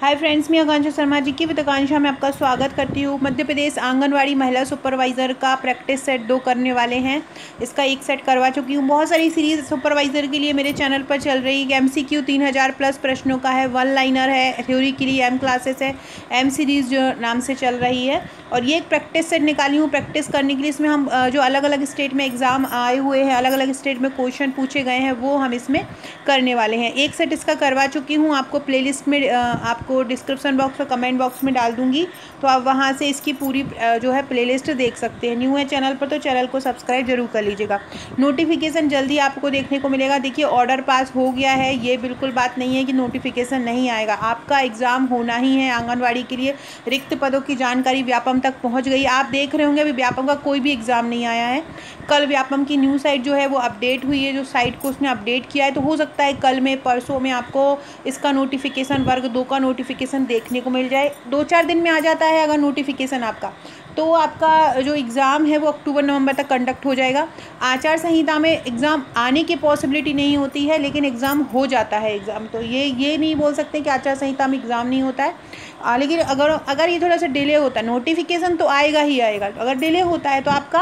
Hi friends मैं आकांक्षा शर्मा जी की वितकांक्षा में आपका स्वागत करती हूँ। मध्य प्रदेश आंगनवाड़ी महिला सुपरवाइज़र का प्रैक्टिस सेट दो करने वाले हैं। इसका एक सेट करवा चुकी हूँ। बहुत सारी सीरीज़ सुपरवाइज़र के लिए मेरे चैनल पर चल रही है। एम सी क्यू तीन हज़ार प्लस प्रश्नों का है। वन लाइनर है। थ्योरी के लिए एम क्लासेस है। एम सीरीज़ जो नाम से चल रही है। और ये एक प्रैक्टिस सेट निकाली हूँ। प्रैक्टिस करने के लिए इसमें हम जो अलग अलग स्टेट में एग्ज़ाम आए हुए हैं अलग अलग स्टेट में क्वेश्चन पूछे गए हैं, वो हम इसमें करने वाले हैं। एक सेट इसका करवा चुकी हूँ। आपको प्लेलिस्ट में आपको डिस्क्रिप्शन बॉक्स और कमेंट बॉक्स में डाल दूँगी। तो आप वहाँ से इसकी पूरी जो है प्लेलिस्ट देख सकते हैं। न्यू है चैनल पर तो चैनल को सब्सक्राइब ज़रूर कर लीजिएगा। नोटिफिकेशन जल्दी आपको देखने को मिलेगा। देखिए ऑर्डर पास हो गया है। ये बिल्कुल बात नहीं है कि नोटिफिकेशन नहीं आएगा। आपका एग्ज़ाम होना ही है आंगनबाड़ी के लिए। रिक्त पदों की जानकारी व्यापम तक पहुँच गई। आप देख रहे होंगे, अभी व्यापम का कोई भी एग्ज़ाम नहीं आया है। कल व्यापम की न्यू साइट जो है वो अपडेट हुई है, जो साइट को उसने अपडेट किया है तो हो सकता है कल में, परसों में आपको इसका नोटिफिकेशन वर्ग दो का नोटिफिकेशन देखने को मिल जाए। दो चार दिन में आ जाता है अगर नोटिफिकेशन आपका। तो आपका जो एग्ज़ाम है वो अक्टूबर नवंबर तक कंडक्ट हो जाएगा। आचार संहिता में एग्ज़ाम आने की पॉसिबिलिटी नहीं होती है लेकिन एग्ज़ाम हो जाता है एग्ज़ाम तो ये ये नहीं बोल सकते कि आचार संहिता में एग्ज़ाम नहीं होता है। आ, लेकिन अगर अगर ये थोड़ा सा डिले होता है नोटिफिकेशन तो आएगा ही आएगा। अगर डिले होता है तो आपका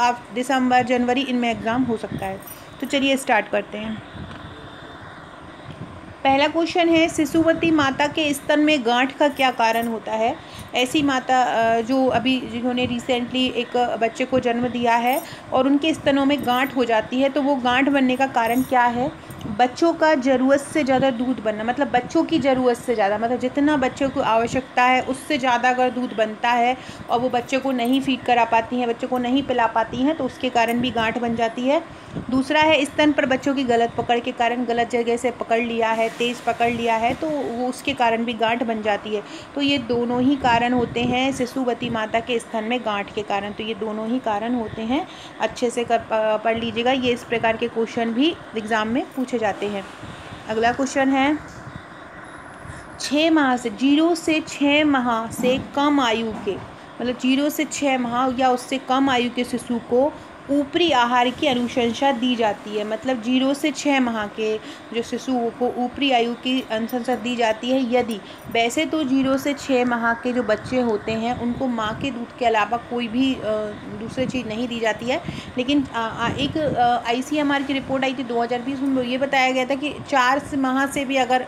आप दिसंबर जनवरी इनमें एग्ज़ाम हो सकता है। तो चलिए स्टार्ट करते हैं। पहला क्वेश्चन है शिशुवती माता के स्तन में गांठ का क्या कारण होता है? ऐसी माता जो अभी जिन्होंने रिसेंटली एक बच्चे को जन्म दिया है और उनके स्तनों में गांठ हो जाती है तो वो गांठ बनने का कारण क्या है? बच्चों का ज़रूरत से ज़्यादा दूध बनना मतलब बच्चों की ज़रूरत से ज़्यादा मतलब जितना बच्चों को आवश्यकता है, उससे ज़्यादा अगर दूध बनता है और वो बच्चे को नहीं फ़ीड करा पाती हैं, बच्चों को नहीं पिला पाती हैं तो उसके कारण भी गांठ बन जाती है। दूसरा है, स्तन पर बच्चों की गलत पकड़ के कारण गलत जगह से पकड़ लिया है, तेज़ पकड़ लिया है तो वो उसके कारण भी गांठ बन जाती है। तो ये दोनों ही कारण होते हैं शिशुवती माता के स्तन में गांठ के कारण। तो ये दोनों ही कारण होते हैं। अच्छे से कर पढ़ लीजिएगा। ये इस प्रकार के क्वेश्चन भी एग्ज़ाम में पूछे जाते हैं। अगला क्वेश्चन है। छः माह से ज़ीरो से छः माह से कम आयु के मतलब ज़ीरो से छः माह या उससे कम आयु के शिशु को ऊपरी आहार की अनुशंसा दी जाती है। मतलब ज़ीरो से छः माह के जो शिशुओं को ऊपरी आयु की अनुशंसा दी जाती है। यदि वैसे तो ज़ीरो से छः माह के जो बच्चे होते हैं, उनको माँ के दूध के अलावा कोई भी दूसरी चीज़ नहीं दी जाती है। लेकिन एक आईसीएमआर की रिपोर्ट आई थी 2020 में, ये बताया गया था कि चार माह से भी अगर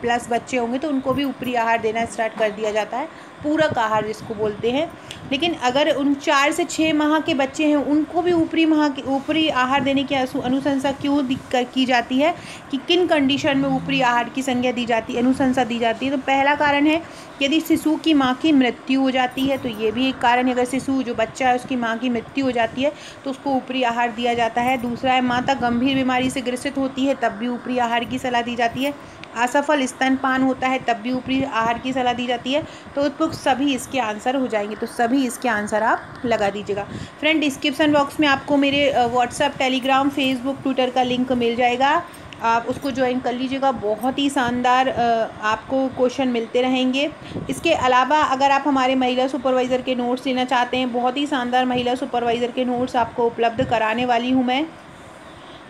प्लस बच्चे होंगे तो उनको भी ऊपरी आहार देना स्टार्ट कर दिया जाता है। पूरक आहार जिसको बोलते हैं। लेकिन अगर उन चार से छः माह के बच्चे हैं, उनको भी ऊपरी माह ऊपरी आहार देने की अनुशंसा क्यों की जाती है? कि किन कंडीशन में ऊपरी आहार की संज्ञा दी जाती है अनुशंसा दी जाती है? तो पहला कारण है, यदि शिशु की माँ की मृत्यु हो जाती है तो ये भी एक कारण है। अगर शिशु, जो बच्चा है, उसकी माँ की मृत्यु हो जाती है तो उसको ऊपरी आहार दिया जाता है। दूसरा है माता गंभीर बीमारी से ग्रसित होती है, तब भी ऊपरी आहार की सलाह दी जाती है। असफल स्तनपान होता है, तब भी ऊपरी आहार की सलाह दी जाती है। तो उपयुक्त सभी इसके आंसर हो जाएँगे। तो सभी इसके आंसर आप लगा दीजिएगा। फ्रेंड डिस्क्रिप्सन बॉक्स में आपको मेरे व्हाट्सअप टेलीग्राम, फेसबुक, ट्विटर का लिंक मिल जाएगा। आप उसको ज्वाइन कर लीजिएगा। बहुत ही शानदार आपको क्वेश्चन मिलते रहेंगे। इसके अलावा अगर आप हमारे महिला सुपरवाइज़र के नोट्स लेना चाहते हैं, बहुत ही शानदार महिला सुपरवाइज़र के नोट्स आपको उपलब्ध कराने वाली हूँ मैं।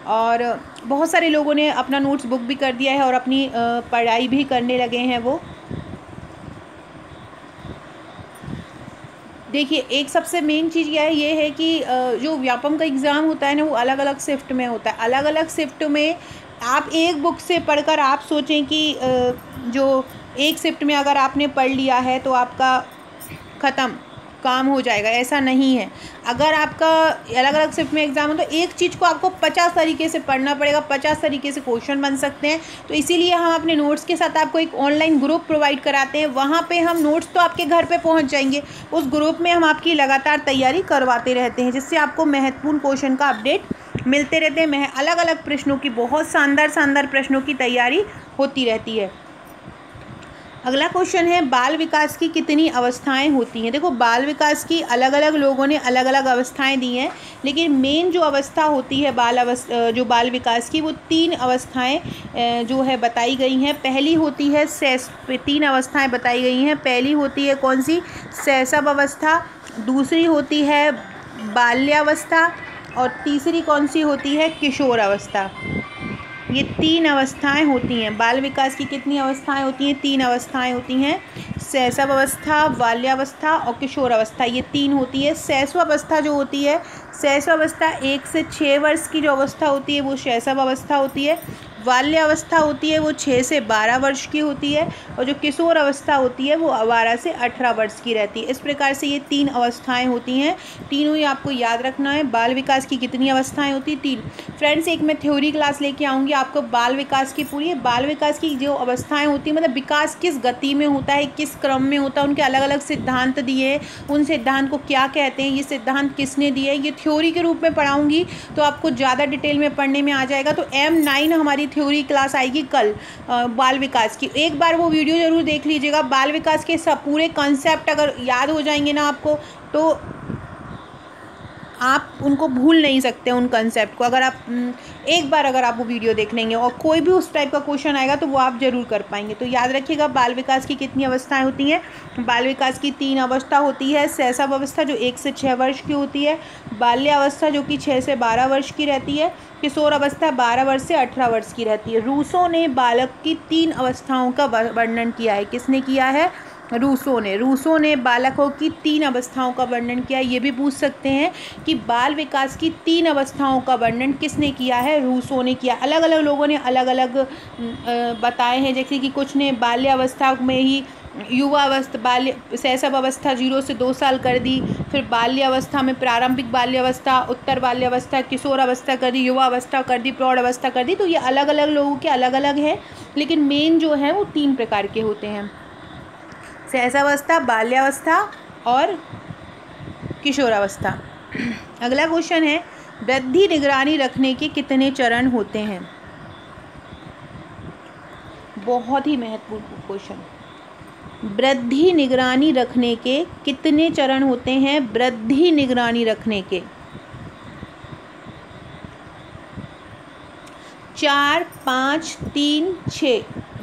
और बहुत सारे लोगों ने अपना नोट्स बुक भी कर दिया है और अपनी पढ़ाई भी करने लगे हैं वो। देखिए, एक सबसे मेन चीज़ क्या है? ये है कि जो व्यापम का एग्ज़ाम होता है ना, वो अलग अलग शिफ्ट में होता है। अलग अलग शिफ्ट में आप एक बुक से पढ़कर आप सोचें कि जो एक शिफ्ट में अगर आपने पढ़ लिया है तो आपका ख़त्म। काम हो जाएगा, ऐसा नहीं है। अगर आपका अलग अलग शिफ्ट में एग्ज़ाम हो तो एक चीज़ को आपको पचास तरीके से पढ़ना पड़ेगा, पचास तरीके से क्वेश्चन बन सकते हैं। तो इसीलिए हम अपने नोट्स के साथ आपको एक ऑनलाइन ग्रुप प्रोवाइड कराते हैं। वहाँ पर हम नोट्स तो आपके घर पर पहुँच जाएँगे। उस ग्रुप में हम आपकी लगातार तैयारी करवाते रहते हैं, जिससे आपको महत्वपूर्ण क्वेश्चन का अपडेट मिलते रहते हैं। अलग अलग प्रश्नों की, बहुत शानदार शानदार प्रश्नों की तैयारी होती रहती है। अगला क्वेश्चन है, बाल विकास की कितनी अवस्थाएँ होती हैं? देखो, बाल विकास की अलग अलग लोगों ने अलग अलग अवस्थाएँ दी हैं, लेकिन मेन जो अवस्था होती है बाल अवस्था जो बाल विकास की, वो तीन अवस्थाएँ जो है बताई गई हैं। पहली होती है सैस तीन अवस्थाएँ बताई गई हैं। पहली होती है कौन सी? सैसब अवस्था। दूसरी होती है बाल्यावस्था और तीसरी कौन सी होती है? किशोर अवस्था। ये तीन अवस्थाएँ होती हैं। बाल विकास की कितनी अवस्थाएँ होती हैं? तीन अवस्थाएँ होती हैं। शैशव अवस्था, बाल्यावस्था और किशोर अवस्था। ये तीन होती है। शैशव अवस्था जो होती है, शैशव अवस्था एक से छः वर्ष की जो अवस्था होती है, वो शैशव अवस्था होती है। बाल्य अवस्था होती है, वो छः से बारह वर्ष की होती है और जो किशोर अवस्था होती है, वो बारह से अठारह वर्ष की रहती है। इस प्रकार से ये तीन अवस्थाएँ होती हैं। तीनों ही आपको याद रखना है। बाल विकास की कितनी अवस्थाएँ होती तीन। फ्रेंड्स, एक मैं थ्योरी क्लास लेके आऊँगी आपको बाल विकास की पूरी। है बाल विकास की जो अवस्थाएँ होती हैं मतलब विकास किस गति में होता है, किस क्रम में होता है, उनके अलग अलग सिद्धांत दिए उन सिद्धांत को क्या कहते हैं, ये सिद्धांत किसने दिए ये थ्योरी के रूप में पढ़ाऊँगी तो आपको ज़्यादा डिटेल में पढ़ने में आ जाएगा। तो एम नाइन हमारी थ्योरी क्लास आएगी कल बाल विकास की। एक बार वो वीडियो ज़रूर देख लीजिएगा। बाल विकास के सब पूरे कॉन्सेप्ट अगर याद हो जाएँगे ना आपको तो आप उनको भूल नहीं सकते उन कंसेप्ट को। अगर आप एक बार अगर आप वो वीडियो देख लेंगे और कोई भी उस टाइप का क्वेश्चन आएगा तो वो आप ज़रूर कर पाएँगे। तो याद रखिएगा, बाल विकास की कितनी अवस्थाएँ होती हैं? बाल विकास की तीन अवस्था होती है शैशव अवस्था जो एक से छः वर्ष की होती है, बाल्यावस्था जो कि छः से बारह वर्ष की रहती है, किशोर अवस्था बारह वर्ष से अठारह वर्ष की रहती है। रूसों ने बालक की तीन अवस्थाओं का वर्णन किया है। किसने किया है? रूसों ने रूसों ने बालकों की तीन अवस्थाओं का वर्णन किया। ये भी पूछ सकते हैं कि बाल विकास की तीन अवस्थाओं का वर्णन किसने किया है? रूसों ने किया। अलग अलग लोगों ने अलग अलग बताए हैं। जैसे कि कुछ ने बाल्यावस्था में ही युवा अवस्था, बाल्य, शैशव अवस्था ज़ीरो से दो साल कर दी, फिर बाल्य अवस्था में प्रारंभिक बाल्यावस्था, उत्तर बाल्यावस्था, किशोर अवस्था कर दी, युवा अवस्था कर दी, प्रौढ़ अवस्था कर दी। तो ये अलग अलग लोगों के अलग अलग है, लेकिन मेन जो है वो तीन प्रकार के होते हैं। सहसावस्था बाल्यावस्था और किशोरावस्था। अगला क्वेश्चन है, वृद्धि निगरानी रखने के कितने चरण होते हैं? बहुत ही महत्वपूर्ण क्वेश्चन वृद्धि निगरानी रखने के कितने चरण होते हैं? वृद्धि निगरानी रखने के। चार, पाँच, तीन, छ।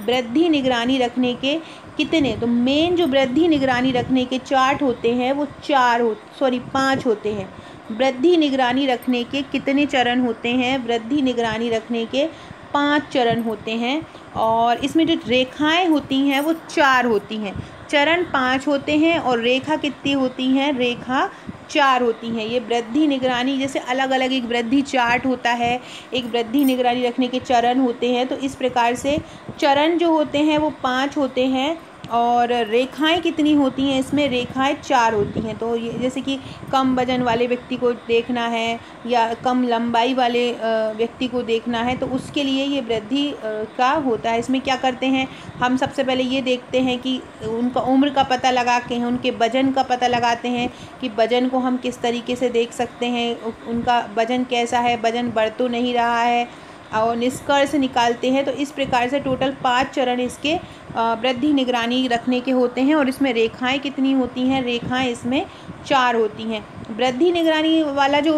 वृद्धि निगरानी रखने के कितने? तो मेन जो वृद्धि निगरानी रखने के चार्ट होते हैं, वो चार हो सॉरी पाँच होते हैं। वृद्धि निगरानी रखने के कितने चरण होते हैं? वृद्धि निगरानी रखने के पाँच चरण होते हैं और इसमें जो रेखाएँ होती हैं, वो चार होती हैं। चरण पाँच होते हैं और रेखा कितनी होती हैं? रेखा चार होती हैं। ये वृद्धि निगरानी, जैसे अलग अलग एक वृद्धि चार्ट होता है, एक वृद्धि निगरानी रखने के चरण होते हैं तो इस प्रकार से चरण जो होते हैं, वो पाँच होते हैं। और रेखाएँ कितनी होती हैं? इसमें रेखाएँ चार होती हैं। तो ये जैसे कि कम वज़न वाले व्यक्ति को देखना है या कम लंबाई वाले व्यक्ति को देखना है तो उसके लिए ये वृद्धि का होता है। इसमें क्या करते हैं? हम सबसे पहले ये देखते हैं कि उनका उम्र का पता लगा के हैं, उनके वज़न का पता लगाते हैं कि वज़न को हम किस तरीके से देख सकते हैं। उनका वज़न कैसा है? वज़न बढ़ तो नहीं रहा है। और निष्कर्ष निकालते हैं तो इस प्रकार से टोटल पाँच चरण इसके वृद्धि निगरानी रखने के होते हैं और इसमें रेखाएँ कितनी होती हैं? रेखाएँ इसमें चार होती हैं। वृद्धि निगरानी वाला जो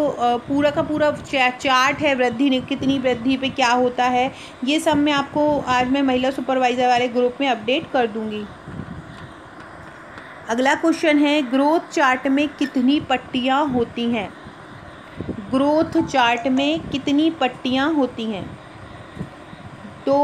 पूरा का पूरा चार्ट है, वृद्धि कितनी वृद्धि पे क्या होता है, ये सब मैं आपको आज मैं महिला सुपरवाइज़र वाले ग्रुप में अपडेट कर दूँगी। अगला क्वेश्चन है, ग्रोथ चार्ट में कितनी पट्टियाँ होती हैं? ग्रोथ चार्ट में कितनी पट्टियाँ होती हैं? दो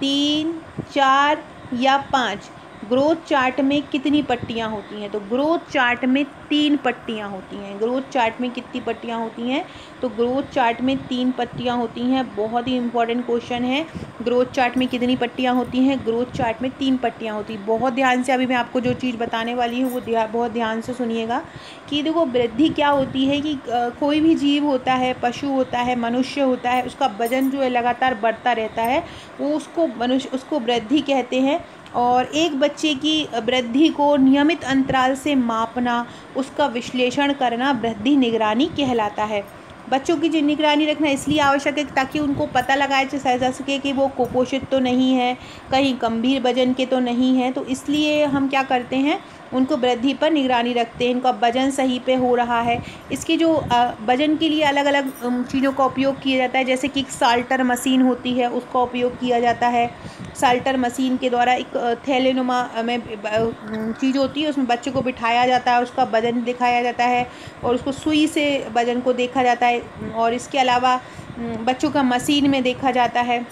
तीन चार या पाँच? ग्रोथ चार्ट में कितनी पट्टियाँ होती हैं? तो ग्रोथ चार्ट में तीन पट्टियाँ होती हैं। ग्रोथ चार्ट में कितनी पट्टियाँ होती हैं? तो ग्रोथ चार्ट में तीन पट्टियाँ होती हैं। बहुत ही इंपॉर्टेंट क्वेश्चन है। ग्रोथ चार्ट में कितनी पट्टियाँ होती हैं? ग्रोथ चार्ट में तीन पट्टियाँ होती हैं। बहुत ध्यान से अभी मैं आपको जो चीज़ बताने वाली हूँ, वो बहुत ध्यान से सुनिएगा कि देखो, वृद्धि क्या होती है कि कोई भी जीव होता है, पशु होता है, मनुष्य होता है, उसका वज़न जो है लगातार बढ़ता रहता है, वो उसको मनुष्य, उसको वृद्धि कहते हैं। और एक बच्चे की वृद्धि को नियमित अंतराल से मापना, उसका विश्लेषण करना वृद्धि निगरानी कहलाता है। बच्चों की निगरानी रखना इसलिए आवश्यक है ताकि उनको पता लगाया जा सके कि वो कुपोषित तो नहीं है, कहीं गंभीर वज़न के तो नहीं है तो इसलिए हम क्या करते हैं उनको वृद्धि पर निगरानी रखते हैं, इनका वज़न सही पे हो रहा है। इसकी जो वज़न के लिए अलग अलग चीज़ों का उपयोग किया जाता है, जैसे कि एक साल्टर मशीन होती है, उसका उपयोग किया जाता है। साल्टर मशीन के द्वारा एक थैलेनुमा में चीज़ होती है, उसमें बच्चे को बिठाया जाता है, उसका वज़न दिखाया जाता है और उसको सुई से वज़न को देखा जाता है। और इसके अलावा बच्चों का मशीन में देखा जाता है।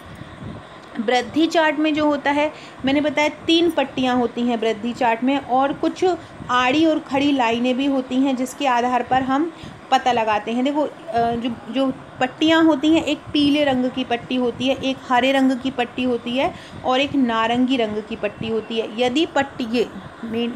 वृद्धि चार्ट में जो होता है, मैंने बताया तीन पट्टियाँ होती हैं वृद्धि चार्ट में और कुछ आड़ी और खड़ी लाइनें भी होती हैं जिसके आधार पर हम पता लगाते हैं। देखो जो जो पट्टियाँ होती हैं, एक पीले रंग की पट्टी होती है, एक हरे रंग की पट्टी होती है और एक नारंगी रंग की पट्टी होती है। यदि पट्टी, ये मेन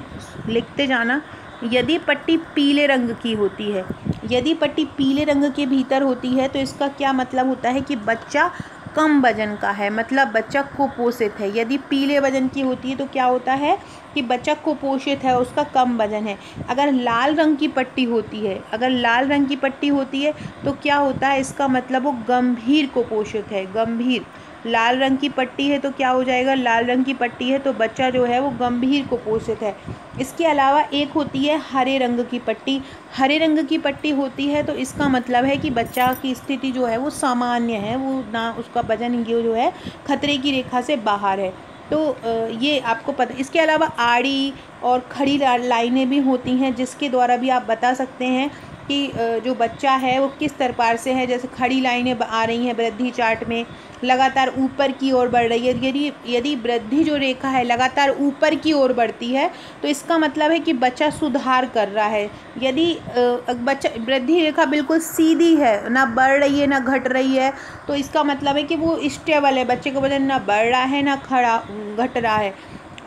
लिखते जाना, यदि पट्टी पीले रंग की होती है, यदि पट्टी पीले रंग के भीतर होती है तो इसका क्या मतलब होता है कि बच्चा कम वज़न का है मतलब बच्चा कुपोषित है। यदि पीले वज़न की होती है तो क्या होता है कि बच्चा कुपोषित है, उसका कम वज़न है। अगर लाल रंग की पट्टी होती है, अगर लाल रंग की पट्टी होती है तो क्या होता है, इसका मतलब वो गंभीर कुपोषित है, गंभीर। लाल रंग की पट्टी है तो क्या हो जाएगा? लाल रंग की पट्टी है तो बच्चा जो है वो गंभीर कुपोषित है। इसके अलावा एक होती है हरे रंग की पट्टी। हरे रंग की पट्टी होती है तो इसका मतलब है कि बच्चा की स्थिति जो है वो सामान्य है, वो ना उसका वज़न जो है खतरे की रेखा से बाहर है। तो ये आपको पता, इसके अलावा आड़ी और खड़ी लाइनें भी होती हैं जिसके द्वारा भी आप बता सकते हैं कि जो बच्चा है वो किस तरपार से है? जैसे खड़ी लाइनें आ रही हैं वृद्धि चार्ट में, लगातार ऊपर की ओर बढ़ रही है। यदि यदि वृद्धि जो रेखा है लगातार ऊपर की ओर बढ़ती है तो इसका मतलब है कि बच्चा सुधार कर रहा है। यदि बच्चा, वृद्धि रेखा बिल्कुल सीधी है, ना बढ़ रही है, ना घट रही है तो इसका मतलब है कि वो स्टेबल है। बच्चे का वज़न ना बढ़ रहा है, ना खड़ा, घट रहा है।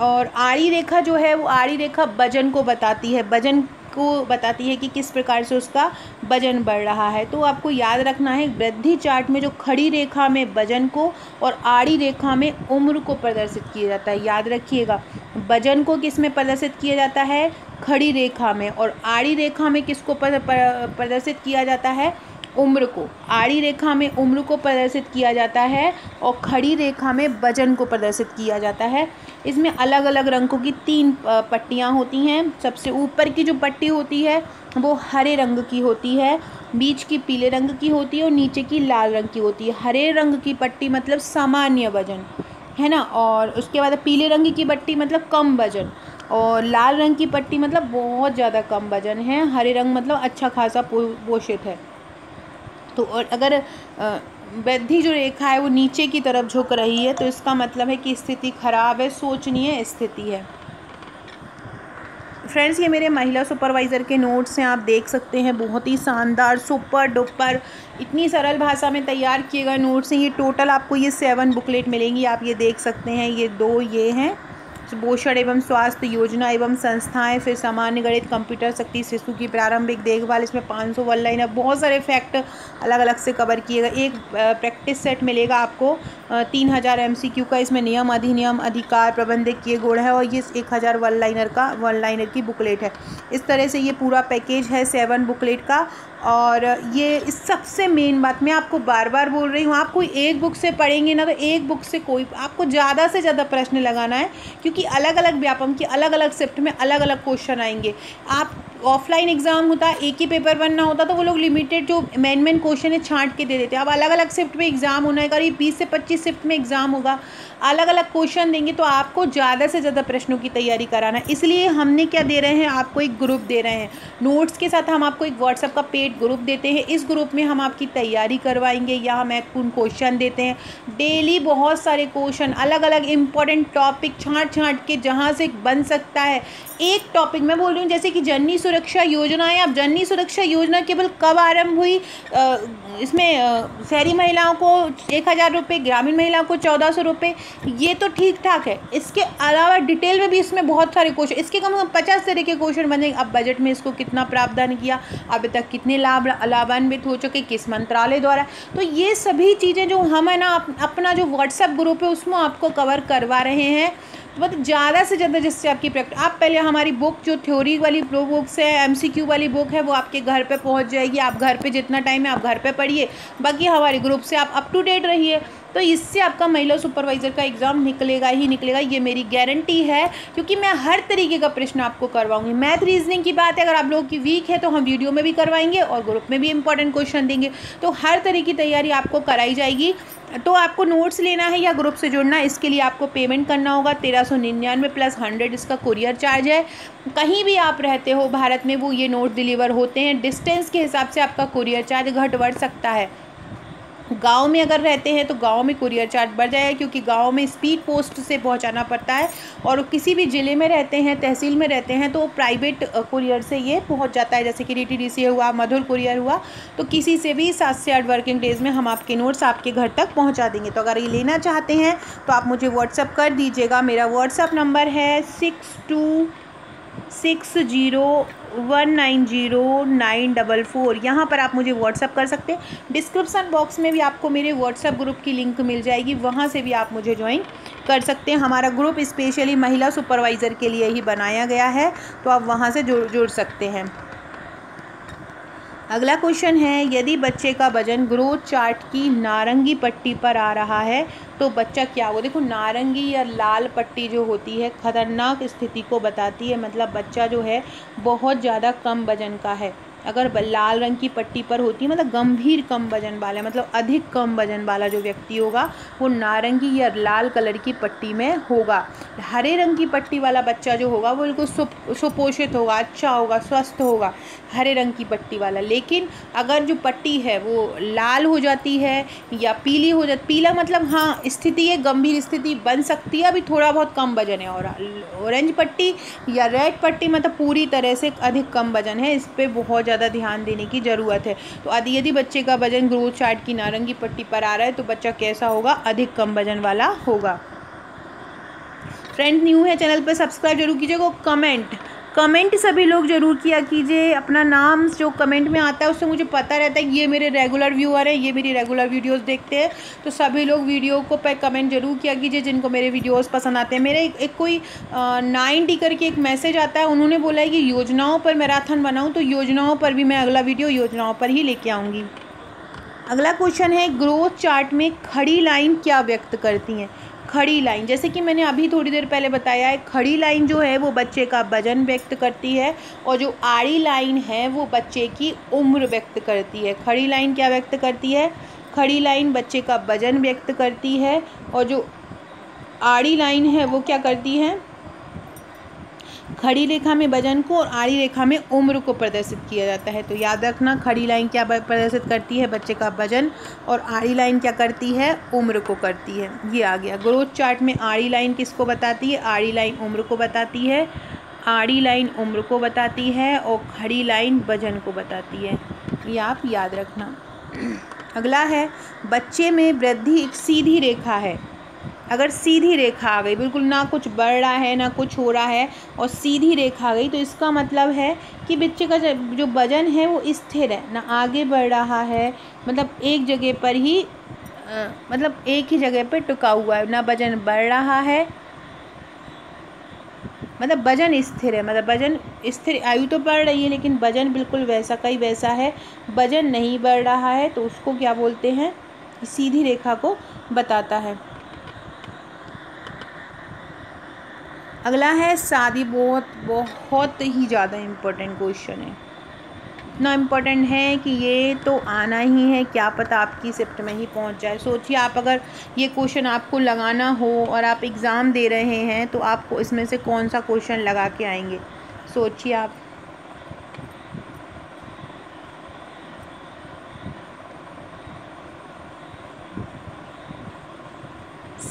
और आड़ी रेखा जो है, वो आड़ी रेखा वज़न को बताती है। वज़न को बताती है कि किस प्रकार से उसका वज़न बढ़ रहा है। तो आपको याद रखना है, वृद्धि चार्ट में जो खड़ी रेखा में वज़न को और आड़ी रेखा में उम्र को प्रदर्शित किया जाता है। याद रखिएगा, वज़न को किसमें प्रदर्शित किया जाता है? खड़ी रेखा में। और आड़ी रेखा में किसको प्रदर्शित किया जाता है? उम्र को। आड़ी रेखा में उम्र को प्रदर्शित किया जाता है और खड़ी रेखा में वज़न को प्रदर्शित किया जाता है। इसमें अलग अलग रंगों की तीन पट्टियाँ होती हैं। सबसे ऊपर की जो पट्टी होती है, वो हरे रंग की होती है। बीच की पीले रंग की होती है और नीचे की लाल रंग की होती है। हरे रंग की पट्टी मतलब सामान्य वज़न, है ना? और उसके बाद पीले रंग की पट्टी मतलब कम वज़न और लाल रंग की पट्टी मतलब बहुत ज़्यादा कम वज़न है। हरे रंग मतलब अच्छा खासा पोषित है। तो और अगर वृद्धि जो रेखा है वो नीचे की तरफ़ झुक रही है तो इसका मतलब है कि स्थिति खराब है, सोचनीय स्थिति है। फ्रेंड्स, ये मेरे महिला सुपरवाइज़र के नोट्स हैं, आप देख सकते हैं, बहुत ही शानदार, सुपर डुपर, इतनी सरल भाषा में तैयार किए गए नोट्स हैं। ये टोटल आपको ये सेवन बुकलेट मिलेंगी, आप ये देख सकते हैं, ये दो, ये हैं। पोषण एवं स्वास्थ्य योजना एवं संस्थाएँ, फिर सामान्य गणित, कंप्यूटर शक्ति, शिशु की प्रारंभिक देखभाल, इसमें 500 सौ वन लाइन बहुत सारे फैक्ट अलग अलग से कवर किए गए एक प्रैक्टिस सेट मिलेगा आपको तीन हज़ार एमसीक्यू का, इसमें नियम, अधिनियम, अधिकार प्रबंधकीय गुण है, और ये एक हज़ार वन लाइनर का वन लाइनर की बुकलेट है। इस तरह से ये पूरा पैकेज है सेवन बुकलेट का और ये इस सबसे मेन बात, मैं आपको बार बार बोल रही हूँ, आप कोई एक बुक से पढ़ेंगे ना तो एक बुक से कोई, आपको ज़्यादा से ज़्यादा प्रश्न लगाना है, क्योंकि अलग अलग व्यापम की अलग अलग शिफ्ट में अलग अलग क्वेश्चन आएँगे। आप ऑफलाइन एग्ज़ाम होता, एक ही पेपर बनना होता तो वो लोग लिमिटेड जो मेन मेन क्वेश्चन है छाँट के दे देते हैं। अब अलग अलग शिफ्ट में एग्ज़ाम होना है, करीब बीस से पच्चीस शिफ्ट में एग्ज़ाम होगा। अलग अलग क्वेश्चन देंगे तो आपको ज़्यादा से ज़्यादा प्रश्नों की तैयारी कराना इसलिए हमने क्या दे रहे हैं, आपको एक ग्रुप दे रहे हैं। नोट्स के साथ हम आपको एक व्हाट्सअप का पेड ग्रुप देते हैं। इस ग्रुप में हम आपकी तैयारी करवाएँगे यहाँ महत्वपूर्ण क्वेश्चन देते हैं। डेली बहुत सारे क्वेश्चन अलग अलग इंपॉर्टेंट टॉपिक छाँट छाँट के जहाँ से बन सकता है। एक टॉपिक मैं बोल रही हूँ, जैसे कि जननी सुरक्षा योजना है अब जननी सुरक्षा योजना केवल कब आरंभ हुई? इसमें शहरी महिलाओं को एक हज़ार रुपये ग्रामीण महिलाओं को चौदह सौ रुपये ये तो ठीक ठाक है। इसके अलावा डिटेल में भी इसमें बहुत सारे क्वेश्चन, इसके कम से कम पचास तरह के क्वेश्चन बनेंगे अब बजट में इसको कितना प्रावधान किया? अभी तक कितने लाभ, लाभान्वित हो चुके, किस मंत्रालय द्वारा? तो ये सभी चीज़ें जो हम है ना अपना जो व्हाट्सएप ग्रुप है, उसमें आपको कवर करवा रहे हैं। तो मतलब ज़्यादा से ज़्यादा जिससे आपकी प्रैक्टिस आप पहले हमारी बुक जो थ्योरी वाली बुक्स है एमसीक्यू वाली बुक है, वो आपके घर पे पहुँच जाएगी। आप घर पे जितना टाइम है, आप घर पे पढ़िए। बाकी हमारे ग्रुप से आप अप टू डेट रहिए। तो इससे आपका महिला सुपरवाइज़र का एग्ज़ाम निकलेगा ही निकलेगा, ये मेरी गारंटी है। क्योंकि मैं हर तरीके का प्रश्न आपको करवाऊँगी। मैथ रीजनिंग की बात है, अगर आप लोगों की वीक है तो हम वीडियो में भी करवाएँगे और ग्रुप में भी इंपॉर्टेंट क्वेश्चन देंगे। तो हर तरह की तैयारी आपको कराई जाएगी। तो आपको नोट्स लेना है या ग्रुप से जुड़ना है, इसके लिए आपको पेमेंट करना होगा। तेरह सौ निन्यानवे प्लस हंड्रेड इसका कुरियर चार्ज है। कहीं भी आप रहते हो भारत में, वो ये नोट डिलीवर होते हैं। डिस्टेंस के हिसाब से आपका कुरियर चार्ज घट बढ़ सकता है। गाँव में अगर रहते हैं तो गाँव में कुरियर चार्ज बढ़ जाएगा क्योंकि गाँव में स्पीड पोस्ट से पहुंचाना पड़ता है और किसी भी ज़िले में रहते हैं, तहसील में रहते हैं तो प्राइवेट कुरियर से ये पहुँच जाता है। जैसे कि डी हुआ, मधुर कुरियर हुआ तो किसी से भी सात से आठ वर्किंग डेज़ में हम आपके नोट्स आपके घर तक पहुँचा देंगे। तो अगर ये लेना चाहते हैं तो आप मुझे व्हाट्सअप कर दीजिएगा। मेरा व्हाट्सअप नंबर है six two six zero one nine zero nine double four. यहाँ पर आप मुझे व्हाट्सअप कर सकते हैं। डिस्क्रिप्सन बॉक्स में भी आपको मेरे व्हाट्सअप ग्रुप की लिंक मिल जाएगी। वहाँ से भी आप मुझे ज्वाइन कर सकते हैं। हमारा ग्रुप स्पेशली महिला सुपरवाइज़र के लिए ही बनाया गया है। तो आप वहाँ से जुड़ जुड़ सकते हैं। अगला क्वेश्चन है, यदि बच्चे का वज़न ग्रोथ चार्ट की नारंगी पट्टी पर आ रहा है तो बच्चा क्या हो देखो, नारंगी या लाल पट्टी जो होती है, ख़तरनाक स्थिति को बताती है मतलब बच्चा जो है, बहुत ज़्यादा कम वज़न का है। अगर लाल रंग की पट्टी पर होती है मतलब गंभीर कम वज़न वाला मतलब अधिक कम वज़न वाला जो व्यक्ति होगा, वो नारंगी या लाल कलर की पट्टी में होगा। हरे रंग की पट्टी वाला बच्चा जो होगा, वो बिल्कुल सुपोषित होगा अच्छा होगा, स्वस्थ होगा, हरे रंग की पट्टी वाला। लेकिन अगर जो पट्टी है, वो लाल हो जाती है या पीली हो जाती, पीला मतलब हाँ स्थिति है गंभीर स्थिति बन सकती है। अभी थोड़ा बहुत कम वज़न है और ऑरेंज पट्टी या रेड पट्टी मतलब पूरी तरह से अधिक कम वज़न है, इस पर बहुत ज़्यादा ध्यान देने की ज़रूरत है। तो यदि यदि बच्चे का वज़न ग्रोथ चार्ट की नारंगी पट्टी पर आ रहा है तो बच्चा कैसा होगा? अधिक कम वज़न वाला होगा। फ्रेंड, न्यू है चैनल पर, सब्सक्राइब ज़रूर कीजिएगा कमेंट कमेंट सभी लोग ज़रूर किया कीजिए। अपना नाम जो कमेंट में आता है उससे मुझे पता रहता है ये मेरे रेगुलर व्यूअर हैं ये मेरी रेगुलर वीडियोस देखते हैं। तो सभी लोग वीडियो को पे कमेंट ज़रूर किया कीजिए जिनको मेरे वीडियोस पसंद आते हैं। मेरे एक, एक कोई नाइन टी करके एक मैसेज आता है उन्होंने बोला है कि योजनाओं पर मैराथन बनाऊँ तो योजनाओं पर भी मैं अगला वीडियो योजनाओं पर ही लेके आऊँगी। अगला क्वेश्चन है ग्रोथ चार्ट में खड़ी लाइन क्या व्यक्त करती हैं? खड़ी लाइन। जैसे कि मैंने अभी थोड़ी देर पहले बताया है, खड़ी लाइन जो है वो बच्चे का वज़न व्यक्त करती है और जो आड़ी लाइन है वो बच्चे की उम्र व्यक्त करती है। खड़ी लाइन क्या व्यक्त करती है? खड़ी लाइन बच्चे का वज़न व्यक्त करती है और जो आड़ी लाइन है वो क्या करती है? खड़ी रेखा में वज़न को और आड़ी रेखा में उम्र को प्रदर्शित किया जाता है। तो याद रखना, खड़ी लाइन क्या प्रदर्शित करती है? बच्चे का वज़न और आड़ी लाइन क्या करती है? उम्र को करती है। ये आ गया। ग्रोथ चार्ट में आड़ी लाइन किसको बताती है? आड़ी लाइन उम्र को बताती है। आड़ी लाइन उम्र को बताती है और खड़ी लाइन वज़न को बताती है। ये आप याद रखना। अगला है, बच्चे में वृद्धि एक सीधी रेखा है। अगर सीधी रेखा आ गई बिल्कुल ना कुछ बढ़ रहा है ना कुछ हो रहा है और सीधी रेखा आ गई तो इसका मतलब है कि बच्चे का जो वज़न है वो स्थिर है ना आगे बढ़ रहा है मतलब एक जगह पर ही आ, मतलब एक ही जगह पर टिका हुआ है ना वज़न बढ़ रहा है मतलब वज़न स्थिर है मतलब वज़न स्थिर आयु तो बढ़ रही है लेकिन वज़न बिल्कुल वैसा का ही वैसा है वज़न नहीं बढ़ रहा है तो उसको क्या बोलते हैं? सीधी रेखा को बताता है। अगला है, शादी बहुत बहुत ही ज़्यादा इम्पोर्टेंट क्वेश्चन है। इतना इम्पोर्टेंट है कि ये तो आना ही है, क्या पता आपकी शिफ्ट में ही पहुँच जाए। सोचिए, आप अगर ये क्वेश्चन आपको लगाना हो और आप एग्ज़ाम दे रहे हैं तो आपको इसमें से कौन सा क्वेश्चन लगा के आएँगे? सोचिए आप।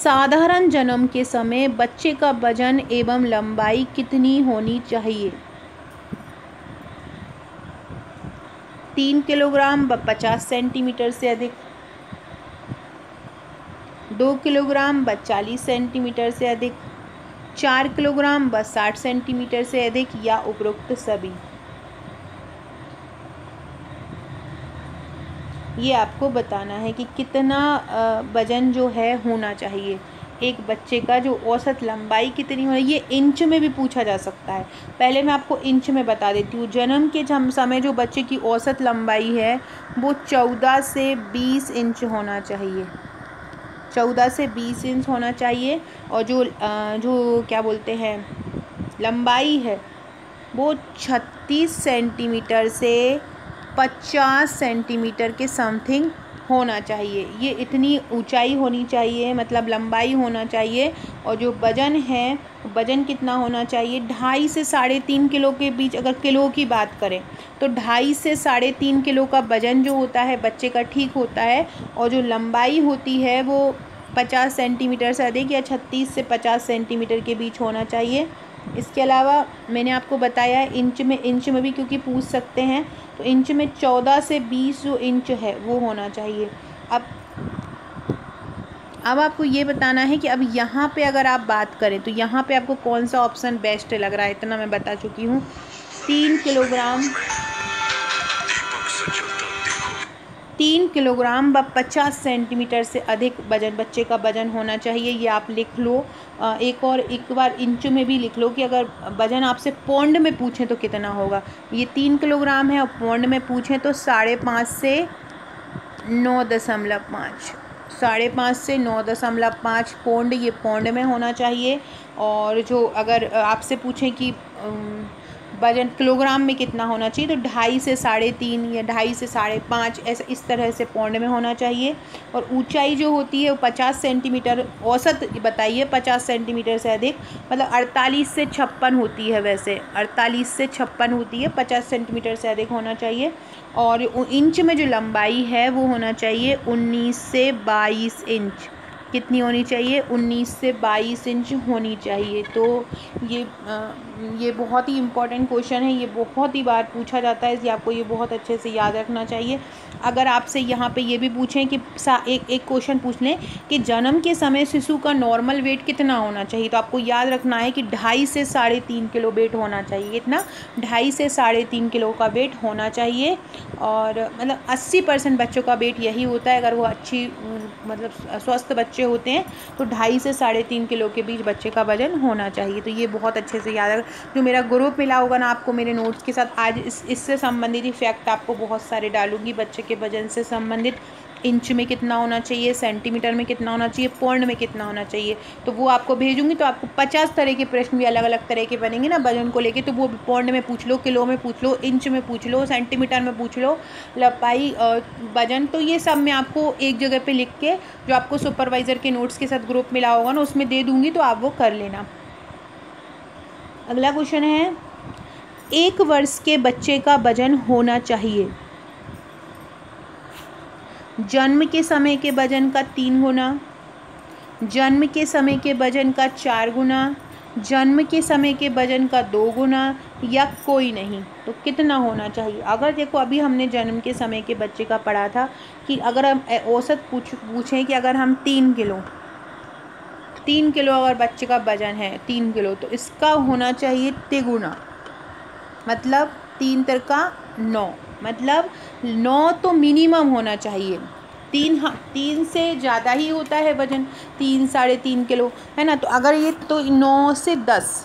साधारण जन्म के समय बच्चे का वज़न एवं लंबाई कितनी होनी चाहिए? तीन किलोग्राम व पचास सेंटीमीटर से अधिक। दो किलोग्राम व चालीस सेंटीमीटर से अधिक। चार किलोग्राम व साठ सेंटीमीटर से अधिक या उपरोक्त सभी। ये आपको बताना है कि कितना वज़न जो है होना चाहिए। एक बच्चे का जो औसत लंबाई कितनी हो ये इंच में भी पूछा जा सकता है। पहले मैं आपको इंच में बता देती हूँ। जन्म के समय जो बच्चे की औसत लंबाई है, वो चौदह से बीस इंच होना चाहिए। चौदह से बीस इंच होना चाहिए और जो जो क्या बोलते हैं, लंबाई है, वो छत्तीस सेंटीमीटर से पचास सेंटीमीटर के समथिंग होना चाहिए। ये इतनी ऊंचाई होनी चाहिए मतलब लंबाई होना चाहिए और जो वज़न है, वज़न कितना होना चाहिए? ढाई से साढ़े तीन किलो के बीच अगर किलो की बात करें तो ढाई से साढ़े तीन किलो का वज़न जो होता है, बच्चे का ठीक होता है और जो लंबाई होती है, वो पचास सेंटीमीटर से अधिक या छत्तीस से पचास सेंटीमीटर के बीच होना चाहिए। इसके अलावा मैंने आपको बताया है इंच में इंच में भी क्योंकि पूछ सकते हैं तो इंच में चौदह से बीस जो इंच है, वो होना चाहिए। अब अब आपको ये बताना है कि अब यहाँ पे अगर आप बात करें तो यहाँ पे आपको कौन सा ऑप्शन बेस्ट लग रहा है, इतना मैं बता चुकी हूँ। तीन किलोग्राम तीन किलोग्राम व पचास सेंटीमीटर से अधिक वज़न, बच्चे का वज़न होना चाहिए, ये आप लिख लो। एक और, एक बार इंच में भी लिख लो कि अगर वज़न आपसे पौंड में पूछें तो कितना होगा। ये तीन किलोग्राम है और पौंड में पूछें तो साढ़े पाँच से नौ दशमलव पाँच। साढ़े पाँच से नौ दशमलव पाँच पौंड ये पौंड में होना चाहिए। और जो अगर आपसे पूछें कि वज़न किलोग्राम में कितना होना चाहिए? तो ढाई से साढ़े तीन या ढाई से साढ़े पाँच ऐसा इस तरह से पौंड में होना चाहिए। और ऊंचाई जो होती है वो पचास सेंटीमीटर औसत बताइए, पचास सेंटीमीटर से अधिक मतलब अड़तालीस से छप्पन होती है वैसे। अड़तालीस से छप्पन होती है, पचास सेंटीमीटर से अधिक होना चाहिए। और इंच में जो लंबाई है वो होना चाहिए उन्नीस से बाईस इंच। कितनी होनी चाहिए? उन्नीस से बाईस इंच होनी चाहिए। तो ये ये बहुत ही इम्पोर्टेंट क्वेश्चन है, ये बहुत ही बार पूछा जाता है, इसलिए आपको ये बहुत अच्छे से याद रखना चाहिए। अगर आपसे यहाँ पे ये भी पूछें कि एक एक क्वेश्चन पूछ लें कि जन्म के समय शिशु का नॉर्मल वेट कितना होना चाहिए? तो आपको याद रखना है कि ढाई से साढ़े तीन किलो वेट होना चाहिए। इतना ढाई से साढ़े तीन किलो का वेट होना चाहिए और मतलब अस्सी परसेंट बच्चों का वेट यही होता है। अगर वो अच्छी मतलब स्वस्थ बच्चे होते हैं तो ढाई से साढ़े तीन किलो के बीच बच्चे का वज़न होना चाहिए। तो ये बहुत अच्छे से याद रख जो मेरा ग्रुप मिला होगा ना आपको मेरे नोट्स के साथ, आज इस, इससे संबंधित इफ़ेक्ट आपको बहुत सारे डालूँगी। बच्चे के वज़न से संबंधित इंच में कितना होना चाहिए सेंटीमीटर में कितना होना चाहिए पौंड में कितना होना चाहिए तो वो आपको भेजूँगी तो आपको पचास तरह के प्रश्न भी अलग अलग तरह के बनेंगे ना वज़न को लेके तो वो पौंड में पूछ लो, किलो में पूछ लो इंच में पूछ लो सेंटीमीटर में पूछ लो। लंबाई वज़न तो ये सब मैं आपको एक जगह पर लिख के, जो आपको सुपरवाइज़र के नोट्स के साथ ग्रुप मिला होगा ना, उसमें दे दूँगी तो आप वो कर लेना। अगला क्वेश्चन है, एक वर्ष के बच्चे का वज़न होना चाहिए। जन्म के समय के वज़न का तीन गुना, जन्म के समय के वज़न का चार गुना, जन्म के समय के वज़न का दो गुना या कोई नहीं तो कितना होना चाहिए? अगर देखो, अभी हमने जन्म के समय के बच्चे का पढ़ा था कि अगर हम औसत पूछ, पूछें कि अगर हम तीन किलो तीन किलो अगर बच्चे का वज़न है, तीन किलो तो इसका होना चाहिए तिगुना। मतलब तीन तर का नौ। मतलब नौ तो मिनिमम होना चाहिए। तीन हाँ तीन से ज़्यादा ही होता है वज़न। तीन, साढ़े तीन किलो, है ना? तो अगर ये तो नौ से दस।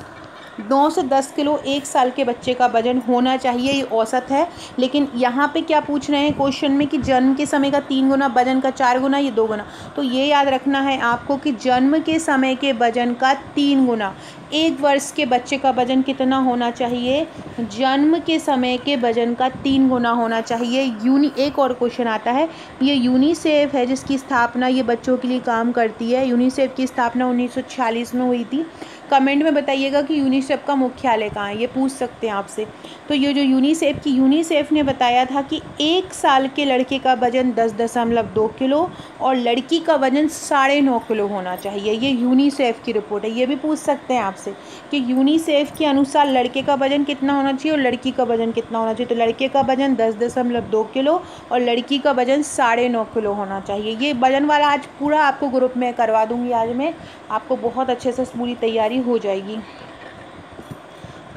नौ से दस किलो एक साल के बच्चे का वज़न होना चाहिए, ये औसत है। लेकिन यहाँ पे क्या पूछ रहे हैं क्वेश्चन में कि जन्म के समय का तीन गुना, वज़न का चार गुना, ये दो गुना। तो ये याद रखना है आपको कि जन्म के समय के वज़न का तीन गुना। एक वर्ष के बच्चे का वज़न कितना होना चाहिए? जन्म के समय के वज़न का तीन गुना होना चाहिए। यूनि, एक और क्वेश्चन आता है, ये यूनिसेफ है जिसकी स्थापना ये बच्चों के लिए काम करती है। यूनिसेफ की स्थापना उन्नीस सौ छियालीस में हुई थी। कमेंट में बताइएगा कि यूनिसेफ का मुख्यालय कहाँ है, ये पूछ सकते हैं आपसे। तो ये जो यूनिसेफ की, यूनिसेफ ने बताया था कि एक साल के लड़के का वज़न दस दशमलव दो किलो और लड़की का वज़न साढ़े नौ किलो होना चाहिए, ये यूनिसेफ की रिपोर्ट है। ये भी पूछ सकते हैं आपसे कि यूनिसेफ के अनुसार लड़के का वज़न कितना होना चाहिए और लड़की का वज़न कितना होना चाहिए। तो लड़के का वज़न दस दशमलव दो किलो और लड़की का वज़न साढ़े नौ किलो होना चाहिए। ये वज़न वाला आज पूरा आपको ग्रुप में करवा दूँगी आज मैं। आपको बहुत अच्छे से पूरी तैयारी हो जाएगी।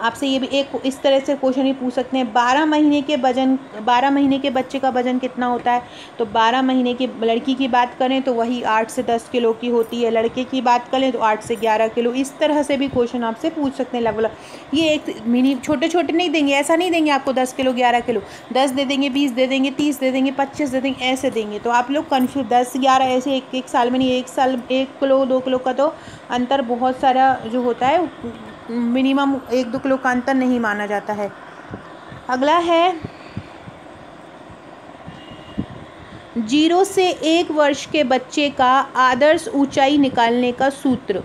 आपसे ये भी एक इस तरह से क्वेश्चन ही पूछ सकते हैं, बारह महीने के वज़न, बारह महीने के बच्चे का वज़न कितना होता है? तो बारह महीने की लड़की की बात करें तो वही आठ से दस किलो की होती है, लड़के की बात करें तो आठ से ग्यारह किलो, इस तरह से भी क्वेश्चन आपसे पूछ सकते हैं लगभग। ये एक मिनी छोटे छोटे नहीं देंगे, ऐसा नहीं देंगे आपको दस किलो, ग्यारह किलो, दस दे देंगे, बीस दे देंगे, तीस दे देंगे, पच्चीस दे देंगे, ऐसे देंगे। तो आप लोग कन्फ्यूज़ दस, ग्यारह, ऐसे एक एक साल में नहीं, एक साल, एक किलो, दो किलो का तो अंतर बहुत सारा जो होता है मिनिमम एक दो किलो का अंतर नहीं माना जाता है। अगला है, ज़ीरो से एक वर्ष के बच्चे का आदर्श ऊंचाई निकालने का सूत्र।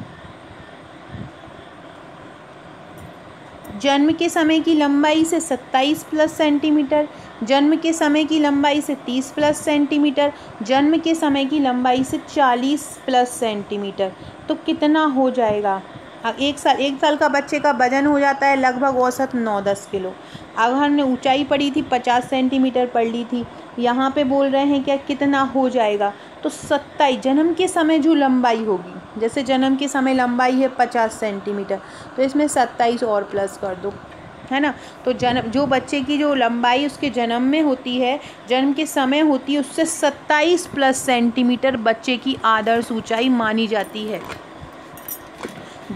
जन्म के समय की लंबाई से 27 प्लस सेंटीमीटर, जन्म के समय की लंबाई से 30 प्लस सेंटीमीटर, जन्म के समय की लंबाई से 40 प्लस सेंटीमीटर। तो कितना हो जाएगा? एक साल एक साल का बच्चे का वज़न हो जाता है लगभग औसत नौ दस किलो। अगर हमने ऊंचाई पड़ी थी, पचास सेंटीमीटर पड़ ली थी। यहाँ पे बोल रहे हैं क्या कितना हो जाएगा? तो सत्ताईस, जन्म के समय जो लंबाई होगी, जैसे जन्म के समय लंबाई है पचास सेंटीमीटर तो इसमें सत्ताईस और प्लस कर दो, है ना? तो जन्म, जो बच्चे की जो लंबाई उसके जन्म में होती है, जन्म के समय होती है, उससे सत्ताईस प्लस सेंटीमीटर बच्चे की आदर्श ऊंचाई मानी जाती है।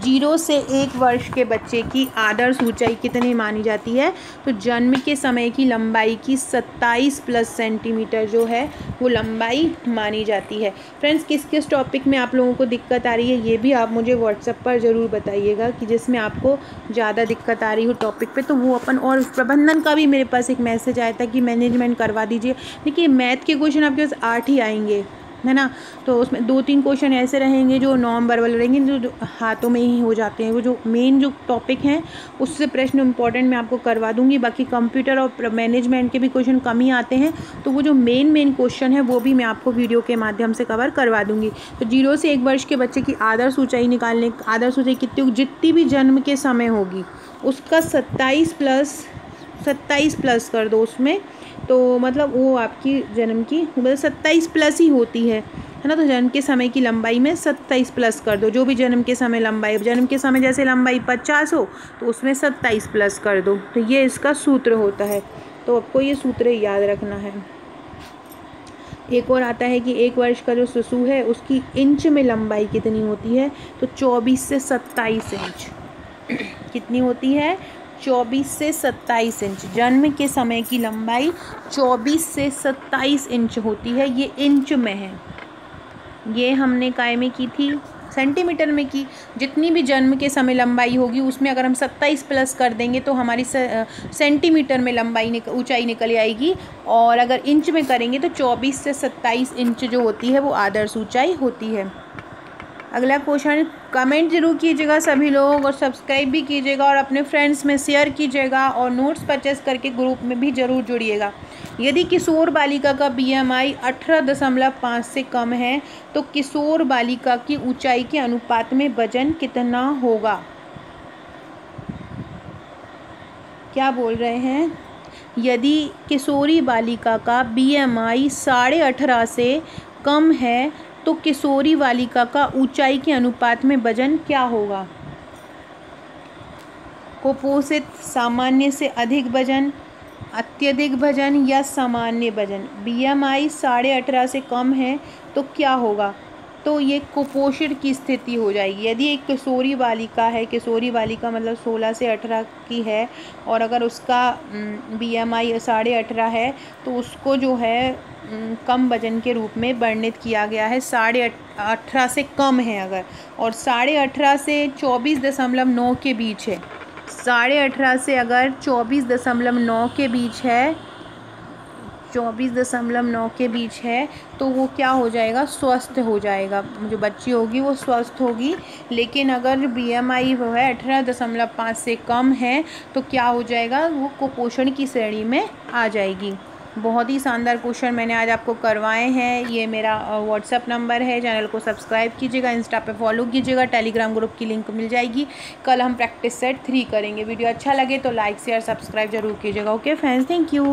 ज़ीरो से एक वर्ष के बच्चे की आदर्श ऊंचाई कितनी मानी जाती है? तो जन्म के समय की लंबाई की सत्ताईस प्लस सेंटीमीटर जो है, वो लंबाई मानी जाती है। फ्रेंड्स किस किस टॉपिक में आप लोगों को दिक्कत आ रही है, ये भी आप मुझे व्हाट्सएप पर ज़रूर बताइएगा कि जिसमें आपको ज़्यादा दिक्कत आ रही हो टॉपिक पे। तो वो अपन और प्रबंधन का भी मेरे पास एक मैसेज आया था कि मैनेजमेंट करवा दीजिए। देखिए मैथ के क्वेश्चन आपके पास आठ ही आएँगे। है ना? तो उसमें दो तीन क्वेश्चन ऐसे रहेंगे जो नॉन वाले रहेंगे, जो हाथों में ही हो जाते हैं। वो जो मेन जो टॉपिक हैं, उससे प्रश्न इंपॉर्टेंट मैं आपको करवा दूँगी। बाकी कंप्यूटर और मैनेजमेंट के भी क्वेश्चन कम ही आते हैं। तो वो जो मेन मेन क्वेश्चन है, वो भी मैं आपको वीडियो के माध्यम से कवर करवा दूँगी। तो ज़ीरो से एक वर्ष के बच्चे की आदर्श ऊँचाई निकालने आदर्श ऊँचाई कितनी जितनी भी जन्म के समय होगी, उसका सत्ताईस प्लस सत्ताईस प्लस कर दो उसमें। तो मतलब वो आपकी जन्म की मतलब सत्ताईस प्लस ही होती है है ना? तो जन्म के समय की लंबाई में सत्ताईस प्लस कर दो। जो भी जन्म के समय लंबाई, जन्म के समय जैसे लंबाई पचास हो तो उसमें सत्ताईस प्लस कर दो। तो ये इसका सूत्र होता है। तो आपको ये सूत्र याद रखना है। एक और आता है कि एक वर्ष का जो शिशु है, उसकी इंच में लंबाई कितनी होती है? तो चौबीस से सत्ताईस इंच। कितनी होती है? चौबीस से सत्ताईस इंच। जन्म के समय की लंबाई चौबीस से सत्ताईस इंच होती है। ये इंच में है। ये हमने काय में की थी? सेंटीमीटर में की। जितनी भी जन्म के समय लंबाई होगी उसमें अगर हम सत्ताईस प्लस कर देंगे तो हमारी सेंटीमीटर में लंबाई निक, ऊंचाई निकल आएगी। और अगर इंच में करेंगे तो चौबीस से सत्ताईस इंच जो होती है वो आदर्श ऊंचाई होती है। अगला क्वेश्चन कमेंट ज़रूर कीजिएगा सभी लोग और सब्सक्राइब भी कीजिएगा और अपने फ्रेंड्स में शेयर कीजिएगा और नोट्स परचेस करके ग्रुप में भी ज़रूर जुड़िएगा। यदि किशोर बालिका का बीएमआई अठारह दशमलव पाँच से कम है तो किशोर बालिका की ऊंचाई के अनुपात में वज़न कितना होगा? क्या बोल रहे हैं? यदि किशोरी बालिका का बीएमआई साढ़े अठारह से कम है तो किशोरी वालिका का ऊंचाई के अनुपात में वज़न क्या होगा? कुपोषित, सामान्य से अधिक वज़न, अत्यधिक वज़न या सामान्य वज़न? बीएमआई साढ़े अठारह से कम है तो क्या होगा? तो ये कुपोषण की स्थिति हो जाएगी। यदि एक किशोरी बालिका है, किशोरी बालिका मतलब सोलह से अठारह की है और अगर उसका बीएमआई साढ़े अठारह है तो उसको जो है कम वज़न के रूप में वर्णित किया गया है। साढ़े अठारह से कम है अगर, और साढ़े अठारह से चौबीस दशमलव नौ के बीच है। साढ़े अठारह से अगर चौबीस दशमलव नौ के बीच है चौबीस दशमलव नौ के बीच है तो वो क्या हो जाएगा? स्वस्थ हो जाएगा। जो बच्ची होगी वो स्वस्थ होगी, लेकिन अगर बी एम आई वो है अठारह दशमलव पाँच से कम है तो क्या हो जाएगा? वो कुपोषण की श्रेणी में आ जाएगी। बहुत ही शानदार क्वेश्चन मैंने आज आपको करवाए हैं। ये मेरा व्हाट्सअप नंबर है। चैनल को सब्सक्राइब कीजिएगा इंस्टा पे फॉलो कीजिएगा टेलीग्राम ग्रुप की लिंक मिल जाएगी। कल हम प्रैक्टिस सेट थ्री करेंगे। वीडियो अच्छा लगे तो लाइक शेयर सब्सक्राइब ज़रूर कीजिएगा। Okay friends thank you